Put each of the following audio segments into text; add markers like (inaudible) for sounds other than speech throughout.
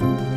Bye.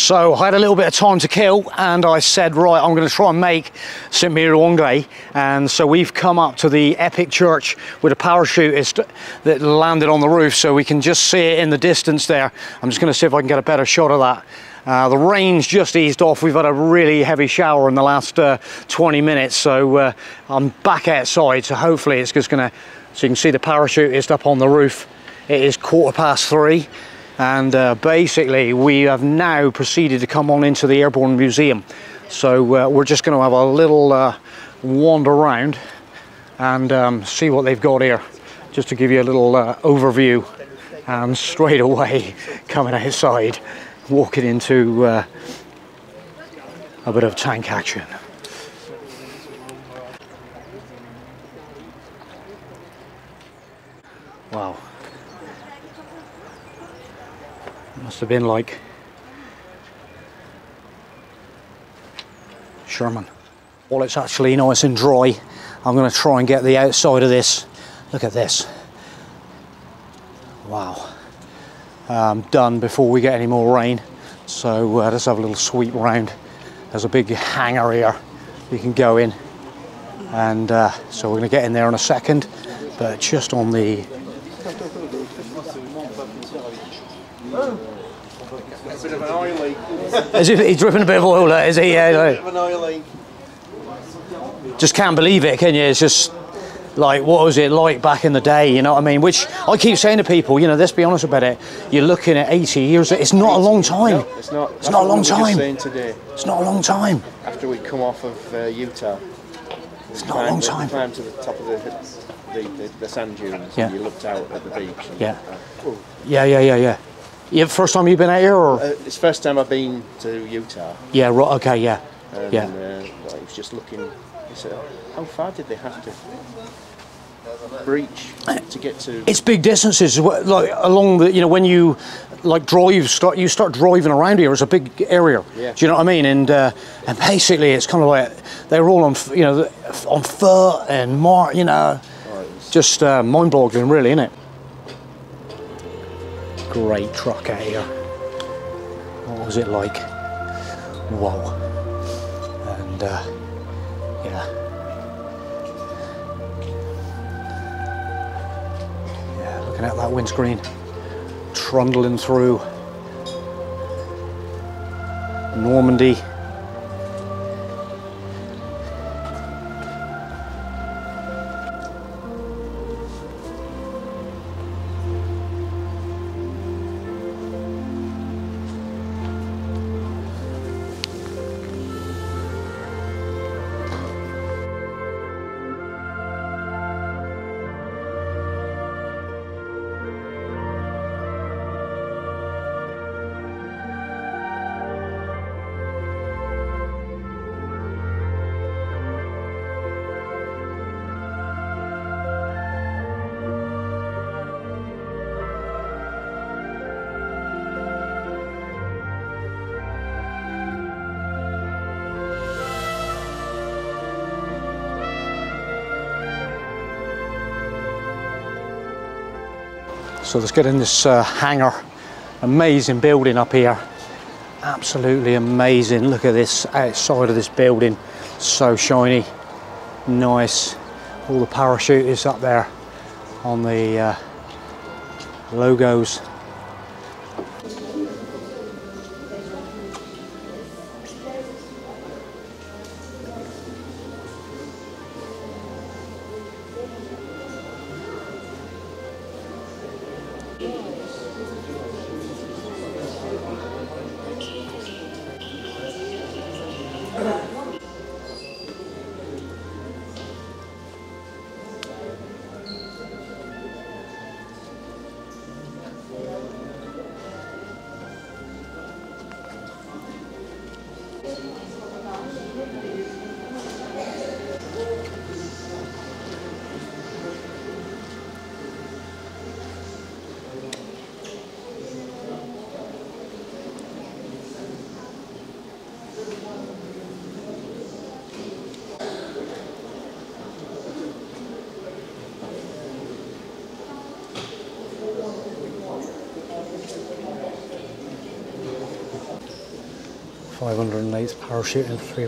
So I had a little bit of time to kill and I said, right, I'm going to try and make St. Mary And so we've come up to the Epic Church with a parachutist that landed on the roof so we can just see it in the distance there. I'm just going to see if I can get a better shot of that. Uh, the rain's just eased off. We've had a really heavy shower in the last uh, 20 minutes, so uh, I'm back outside. So hopefully it's just going to, so you can see the parachutist up on the roof. It is quarter past three and uh, basically we have now proceeded to come on into the Airborne Museum. So uh, we're just going to have a little uh, wander around and um, see what they've got here just to give you a little uh, overview. And straight away (laughs) coming outside walking into uh, a bit of tank action. Wow Must have been like Sherman. While it's actually nice and dry, I'm going to try and get the outside of this. Look at this. Wow. Um, done before we get any more rain. So uh, let's have a little sweep round. There's a big hangar here you can go in. And uh, so we're going to get in there in a second. But just on the A bit of an oil leak. As if he's dripping a bit of oil there, is he? Yeah, A like, bit of an oil leak. just can't believe it, can you? It's just like, what was it like back in the day, you know what I mean? Which I keep saying to people, you know, let's be honest about it. You're looking at 80 years, it's not a long time. No, it's not. It's not a long what we were just time. today, It's not a long time. after we come off of uh, Utah. It's not a long time. Climbed to the top of the, the, the, the sand dunes Yeah. and you looked out at the beach. Yeah. uh, oh, Yeah, yeah, yeah, yeah. Yeah, first time you've been out here, or? uh, it's the first time I've been to Utah. yeah, right, okay, yeah. And, Yeah. Uh, I was just looking. Said, how far did they have to breach to get to? It's big distances, like along the, you know, when you like drive, start you start driving around here. It's a big area. Yeah. Do you know what I mean? And uh, and basically, it's kind of like they're all on, you know, on foot and more, you know, Oh, just uh, mind-boggling, really, isn't it? Great truck out here. What was it like? Whoa. And uh, yeah. Yeah, looking at that windscreen, trundling through Normandy. So let's get in this uh, hangar. Amazing building up here. Absolutely amazing. Look at this outside of this building. So shiny. Nice. All the parachute is up there on the uh, logos. Yeah. Five hundred and eighth Parachute Infantry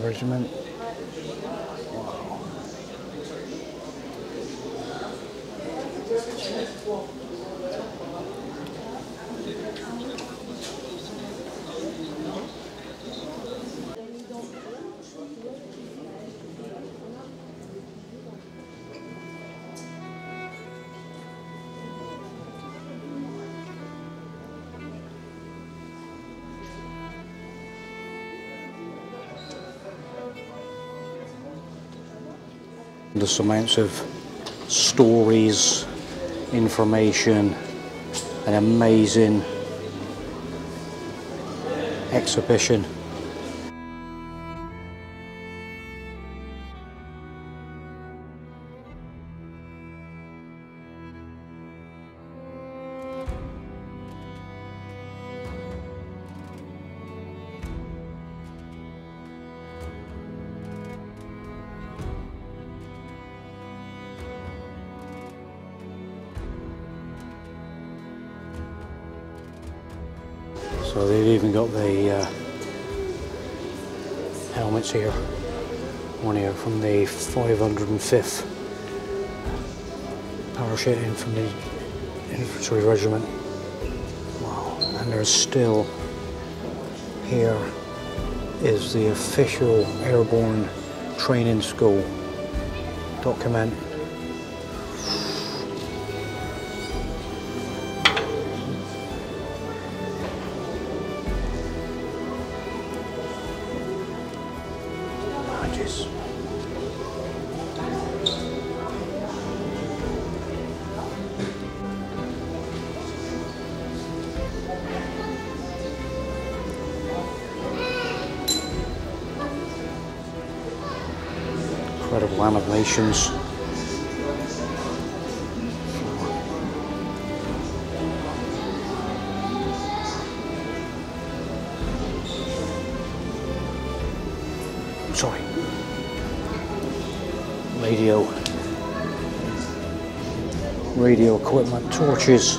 There's amounts of stories, information, an amazing exhibition. So they've even got the uh, helmets here, one here from the 505th Parachute Infantry, Infantry Regiment. Wow, and there's still here is the official airborne training school document. Incredible animations. Sorry. Radio. Radio equipment, torches.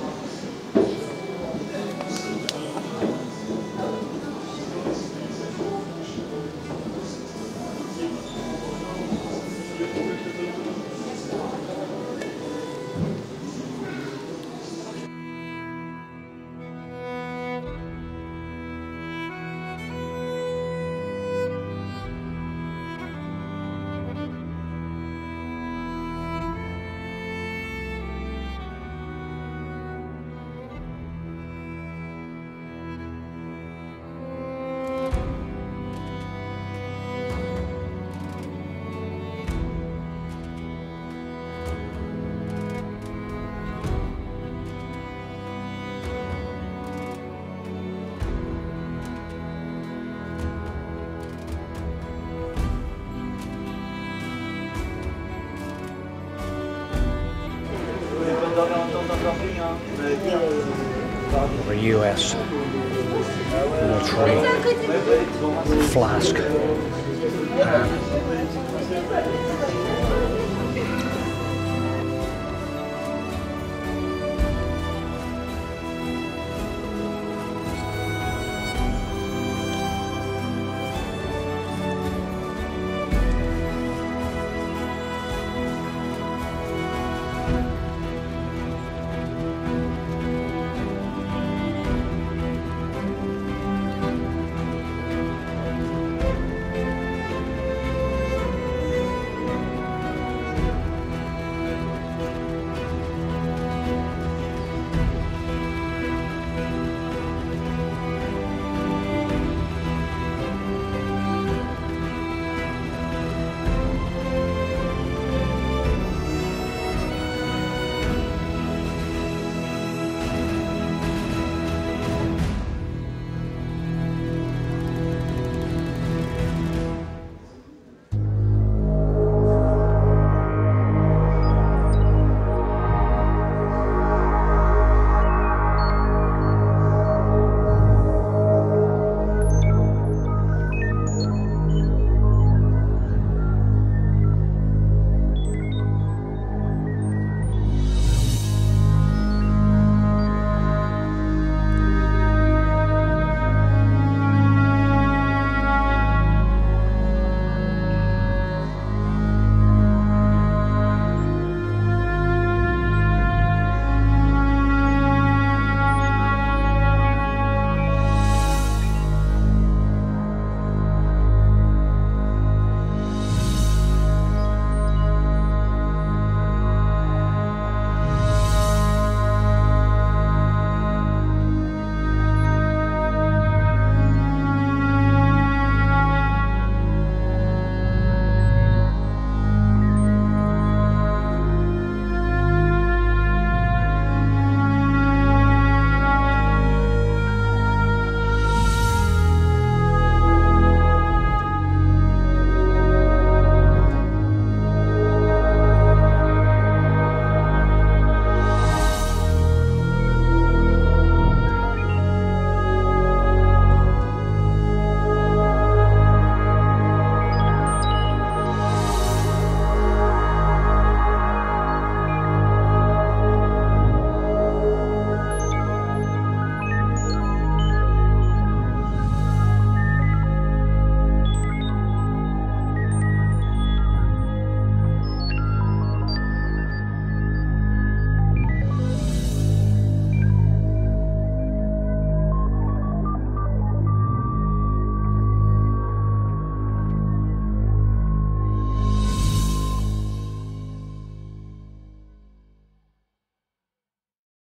a US military flask pan.